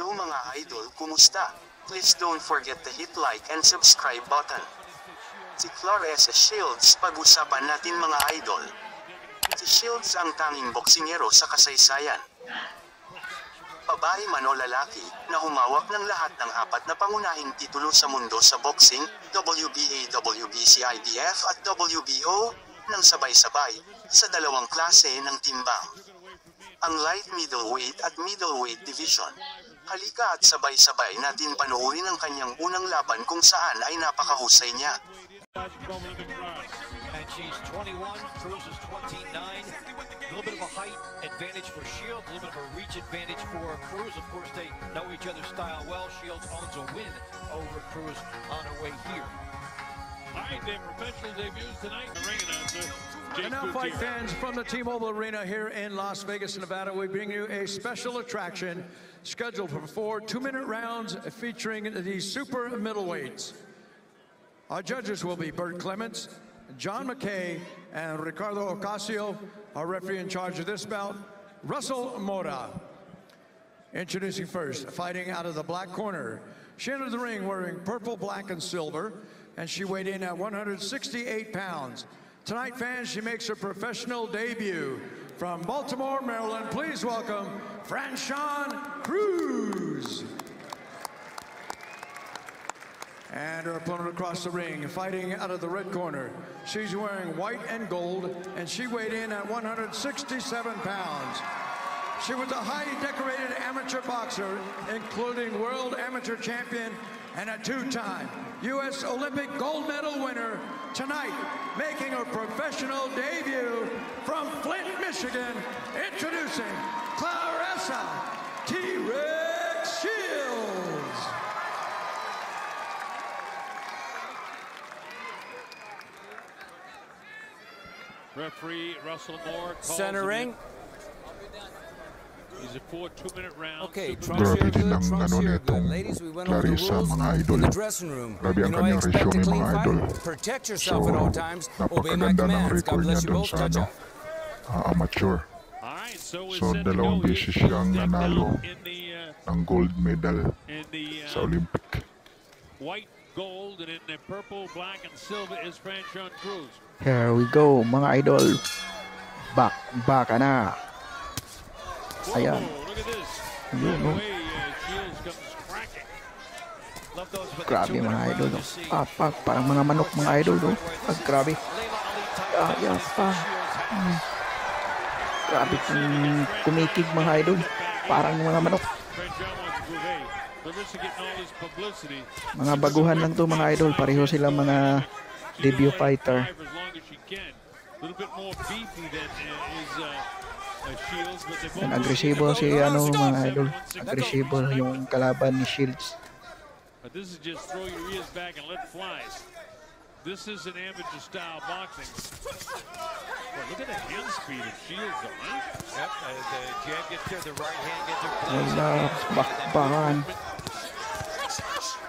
Hello mga idol, kumusta? Please don't forget to hit like and subscribe button. Si Claressa Shields, pag-usapan natin mga idol. Si Shields ang tanging boksingero sa kasaysayan. Babae man o lalaki, na humawak ng lahat ng apat na pangunahing titulo sa mundo sa boxing, WBA, WBC, IBF at WBO, ng sabay-sabay, sa dalawang klase ng timbang. Ang light middleweight at middleweight division. Halika at sabay-sabay natin panoorin ang kanyang unang laban kung saan ay napakahusay niya. And she's 21, Cruz is 29. A little bit of a height advantage for Shields, a little bit of a reach advantage for Cruz. Of course, they know each other's style well. Shields owns a win over Cruz on her way here. All right, their professional debuts tonight. The ring announcer, Jake And now, fight fans from the T-Mobile Arena here in Las Vegas, Nevada, we bring you a special attraction scheduled for four two-minute rounds featuring the super middleweights. Our judges will be Bert Clements, John McKay, and Ricardo Ocasio. Our referee in charge of this bout, Russell Mora. Introducing first, fighting out of the black corner. She entered the ring wearing purple, black, and silver, and she weighed in at 168 pounds. Tonight, fans, she makes her professional debut. From Baltimore, Maryland, please welcome Franchon Cruz. And her opponent across the ring, fighting out of the red corner. She's wearing white and gold, and she weighed in at 167 pounds. She was a highly decorated amateur boxer, including world amateur champion and a two-time U.S. Olympic gold medal winner. Tonight, making her professional debut from Flint, Michigan, introducing Clarissa T-Rex Shields. Referee Russell Moore calls Okay, Grabe here din good, ang ano here nitong good. Ladies, we went over the Clarissa, rules mga in idol. the dressing room. Grabe You ang know, I kanyang resume, clean mga fight. idol. Protect So, yourself at all times. Obey my napakaganda ng commands. God record bless niya you doon both. sa Touch ano, ah, amateur. So dalawang beses siyang nanalo out in the, uh, ng gold medal in the sa uh, Olympic. white, gold, and in the purple, black, and silver is Franchon Cruz. Here we go, mga idol. Back, back na. Ayan. Yun, no? uh, Grabe mga idol. No? see. Papak, parang mga manok mga idol. No? Pag grabe. Ah, yes, pa. Has. Grabe kung kumikig mga idol. Parang mga manok. Mga baguhan lang to mga idol. Pareho sila mga debut fighter. A little bit more beefy than uh, is uh, uh, Yan, agresibo si ano mga idol. Agresibo yung kalaban ni Shields. But this is just throw your ears back and let fly. This is an amateur style boxing. Boy, look at the hand speed of Shields, though, huh? Yep, uh, the jab gets there, the right hand gets there. Wala, bakbakan.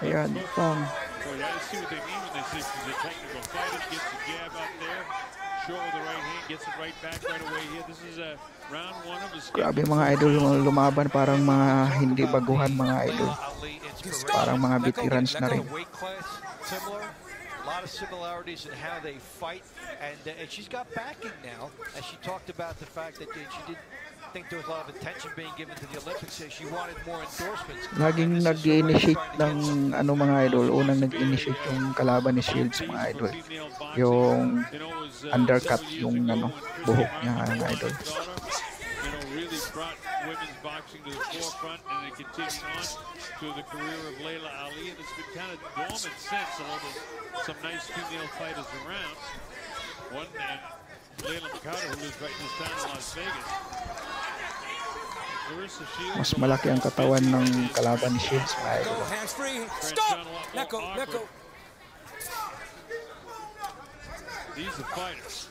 Ayan, pang. Boy, I see what they mean when they say a technical fighter. Gets the jab out there, with the right hand, gets it right back right away here. This is a round one of the Grabe mga idol yung lumaban parang mga hindi baguhan mga idol. Parang mga veterans na rin. A lot of similarities in how they fight, and uh, and she's got backing now. As she talked about the fact that uh, she didn't think there was a lot of attention being given to the Olympics, so she wanted more endorsements. Of nag-initiate ng ano mga idol. Unang nag-initiate yung kalaban ni Shields mga idol. Yung undercut yung ano, buhok niya mga idol. You know, really brought women's boxing to the forefront and it continued on to the career of Layla Ali. And it's been kind of dormant since, although there's some nice female fighters around. One, uh, Layla Mercado, who lives right in this town in Las Vegas. Clarissa Shields. Mas malaki ang katawan ng kalaban ni Shields mga. Go hands free. Stop. a lot Let go. Let go. These are fighters.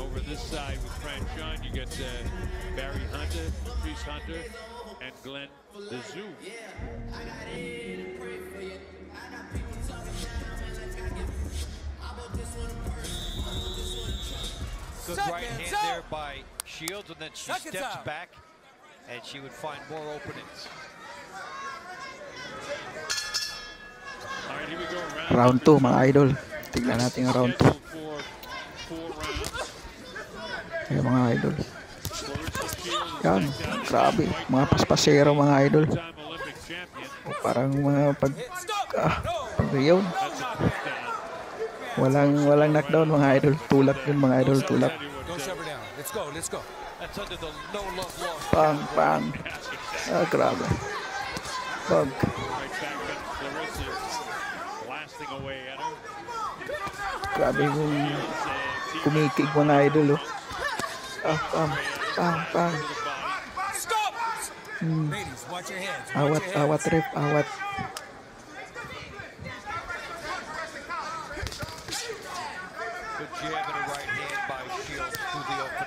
Over this side with Fran Sean, you get uh, Barry Hunter, Patrice Hunter, and Glenn the Zoo. Good right hand there by Shields, and then she steps back, and she would find more openings. All right, here we go. Round 2 mga idol. Tignan natin ang round 2. Ayan mga idol. Yan, grabe. Mga paspasero mga idol. O, parang mga pag... Ah, pag yun. Walang, walang knockdown mga idol. Tulak yun mga idol. Tulak. Pang, pang. Ah, grabe. Her. Grabe yung kumikig mga idol. Oh. bang, bang, bang. Hmm. Awat, awat, rip, awat.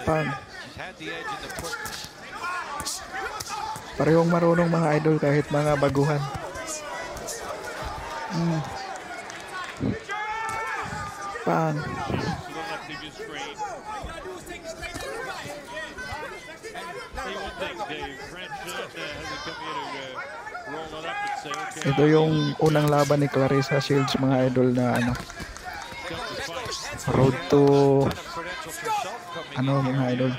Bang. Parehong marunong mga idol kahit mga baguhan. Hmm. Bang. Ito yung unang laban ni Clarissa Shields mga idol na ano, road to ano mga idol,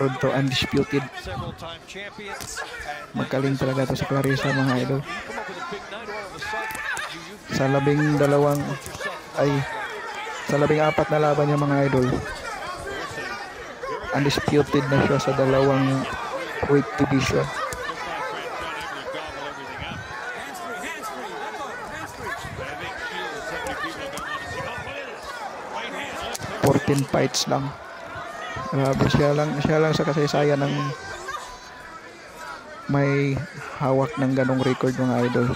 road to undisputed. Magaling talaga to si Clarissa mga idol. Sa labing dalawang ay sa labing apat na laban niya mga idol. Undisputed na siya sa dalawang weight division. So far, French not able to gobble everything up. Hands free. Hands free. Let go. Hands free. But I think Shields, so many people are going to want to see, oh, look at this. Right hand, left hook. 14 fights lang. Grabe siya lang, siya lang sa kasaysayan ng may hawak ng ganong record mga idol.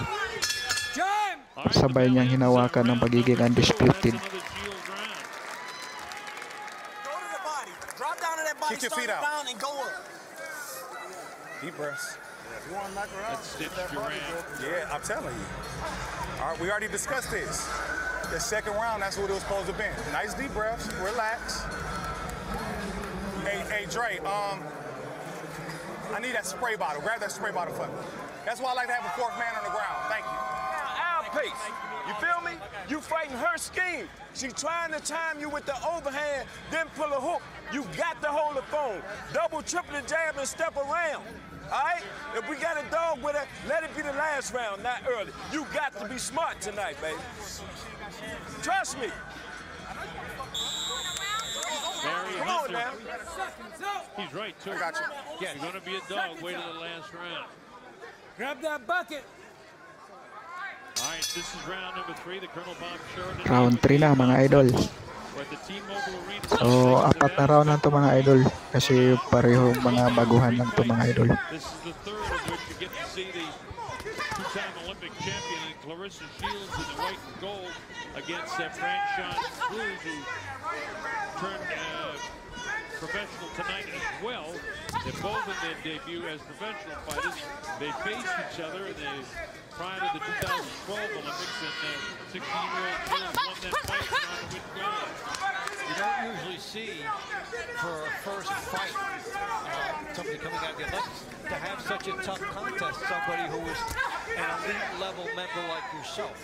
Right, Sabay niyang hinawakan ng pagiging undisputed. Kick your feet out. Deep breaths. You want to knock her out? That's Durant. Yeah, I'm telling you. All right, we already discussed this. The second round, that's what it was supposed to be. Nice deep breaths, relax. Hey, hey, Dre, um, I need that spray bottle. Grab that spray bottle for me. That's why I like to have a fourth man on the ground. Thank you. Our pace. You feel me? You fighting her scheme. She trying to time you with the overhand, then pull a hook. You got to hold the phone. Double, triple the jab and step around. All right? If we got a dog with her, let it be the last round, not early. You got to be smart tonight, baby. Trust me. Barry Come on Hunter. now. He's right, too. I got you. Yeah, you're going to be a dog. Wait till the last round. Grab that bucket. All right, this is round number three. The Colonel Bob Sheridan. Round 3 na mga idol. So, apat na round na to mga idol. Kasi pareho mga baguhan lang to mga idol. Clarissa Shields in the white and gold against uh, Franchon Cruz, who turned uh, professional tonight as well. They're both in their debut as professional fighters. They faced each other in the prior to the 2012 Olympics, and uh, 16-year-old Shields won that fight. You don't usually see for a first fight uh, somebody coming out the Olympics to have such a tough contest, somebody who is an elite level member like yourself.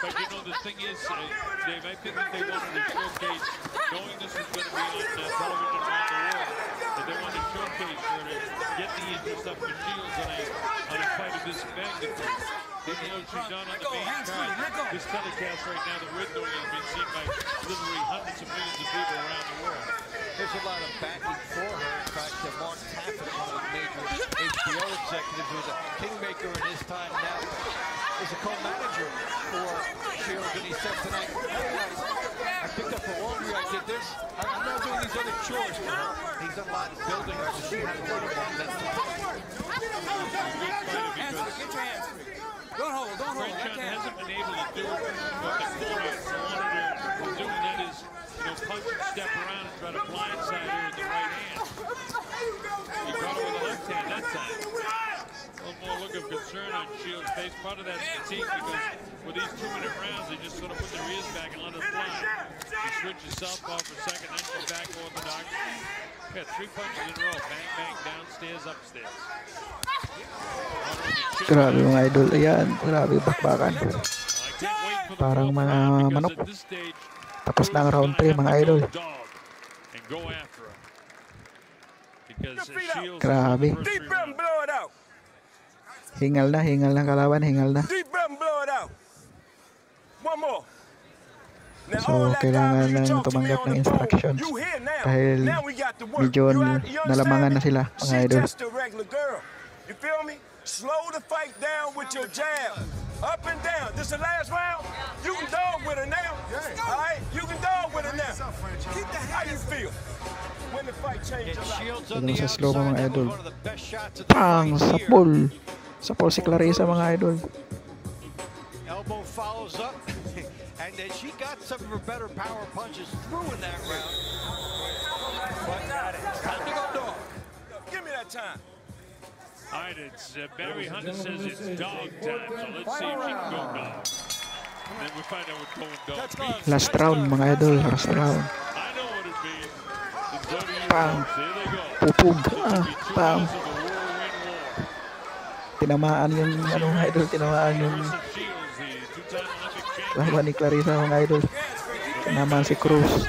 But you know, the thing is, uh, Dave, I think that they wanted to showcase, knowing this was going to be on uh, television around the world, that they wanted to showcase her to get the interest up for Shields on a, on a fight of this magnitude. Even though she's not on the main card, this telecast right now that we're doing has been seen by literally hundreds of millions of people around the world. There's a lot of backing for her. In fact, uh, Mark Taffet, one of the major HBO executives, who was a kingmaker in his time now, is a co-manager for Shields, and he said tonight, I, picked up a laundry, I did this. I, I'm now doing these other chores. He's of building her to see how to momentum. Hands free. Get your hands free. Don't hold. don't hold. Franchon can't. hasn't been able to do what the corner wanted to do, and that is, you know, punch and step around and try to blindside her with the right hand. He got her with the left hand that time. Little more look of concern on Shields' face. Part of that's fatigue because with these two-minute rounds, they just sort of put their ears back and let her fly. She switches southpaw for a second, then she's back orthodox. Got three punches in a row. Bang, bang, downstairs, upstairs. Grabe mga idol. Ayan, grabe bakbakan. Parang mga manok. Tapos na ang round 3 mga idol. to Grabe. Deep and blow it out. Hingal na, hingal na kalaban, hingal na. So, kailangan me tumanggap ng instructions. Dahil medyo nalamangan na sila, mga idol. a. You feel me? Slow the fight down with your jab. Up and down. This the last round. You can dog with her now. All right? You can dog with her now. How you feel? When the fight changes. Shields on Ito sa slow mga idol. Pang! Sa here. Pool si Clarissa mga idol. Elbow follows up, and then she got some of her better power punches through in that round. But time to go dog. Give me that time. All right, it's uh, Barry Hunter says it's dog time, so let's see if she can go dog. And then we find out what going dog means. Last round mga idol, last round. I know what it means. And so do you Pang. Pupug. Ah, pang. rounds of the whirlwind war. Tinamaan yung ano mga idol, tinamaan yung laban ni Clarissa mga idol. Tinamaan si Cruz.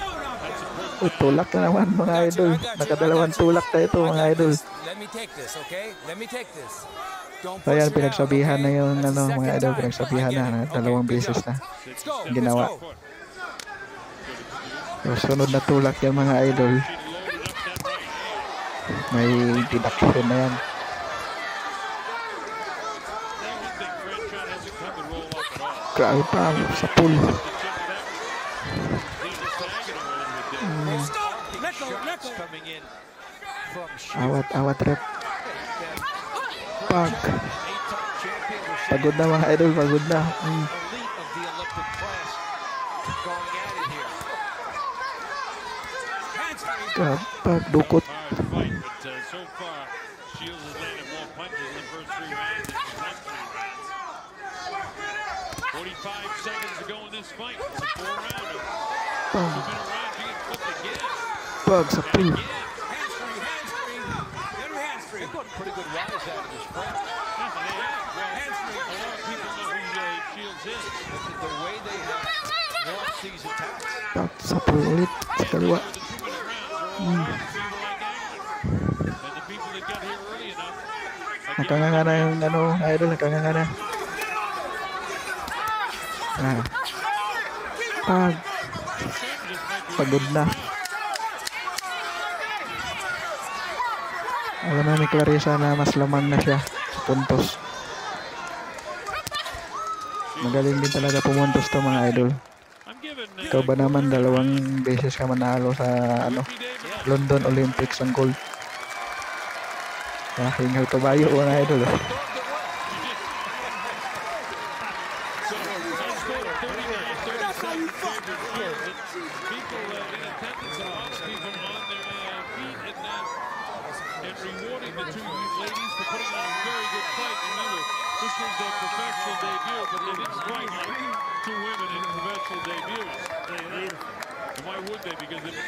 Uy, tulak na naman mga idol. Nakadalawang tulak na ito mga idol. So out, pinagsabihan na yung ano, mga idol, pinagsabihan na, dalawang beses na. Ginawa. So, sunod na tulak yan mga idol. May deduction na yan. Now, one thing, Franchon hasn't come to roll up at all. Grabe pa, sa pool. The check that was Lisa Saginaw a little bit different. Stop. Let go. Let Shots coming in from Shields. Awat, awat rep. Pag. Pagod na mga idol, pagod na. Mm. elite of 45 seconds to go in this fight. It's a four rounder. Boom. Bugs up in. Bugs Bugs Bugs Bugs. Bugs Bugs. Ah. Pag. Pagod na. Alam na ni Clarissa na mas lamang na siya puntos. Magaling din talaga pumuntos to mga idol. Ikaw ba naman dalawang beses ka manalo sa ano London Olympics ang gold. Kaya hingal pa bayo mga idol. That score 39-37 favored Shields. And people in attendance, a lot of people on their feet and, uh, and rewarding the two ladies for putting on a very good fight. Remember, this was their professional debut, but they didn't fight like two women in professional debuts. They, and why would they? Because they're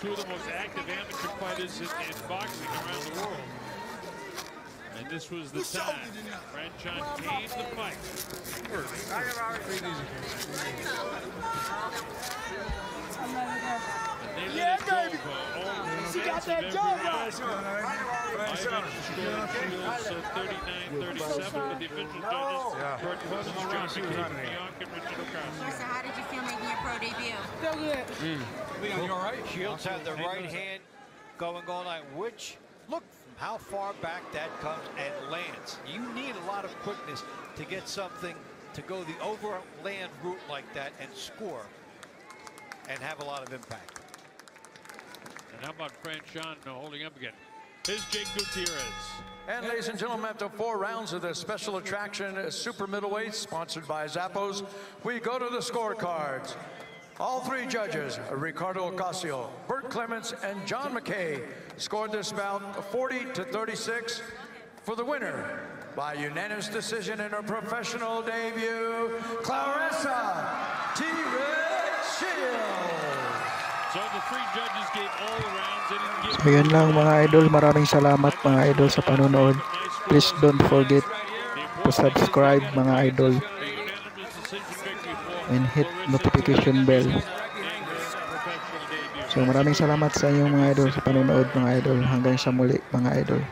two of the most active amateur fighters in, in boxing around the world. And this was the time Franchon gave the fight. Yeah, baby. She got that job right. So 39 37, but the officials how did you feel making your pro debut? Feel good. Hmm. Leon, you all right? Shields had the right hand going all night, which looked how far back that comes and lands. You need a lot of quickness to get something to go the overland route like that and score and have a lot of impact. And how about Franchon uh, holding up again? Here's Jake Gutierrez. And ladies and gentlemen, after four rounds of this special attraction super middleweight sponsored by Zappos, we go to the scorecards. All three judges, Ricardo Ocasio, Bert Clements, and John McKay, scored this bout 40 to 36 for the winner by unanimous decision in her professional debut, Clarissa T. So yun lang mga idol, maraming salamat mga idol sa panonood. Please don't forget to subscribe mga idol and hit notification bell. So maraming salamat sa inyong mga idol sa panonood mga idol. Hanggang sa muli mga idol.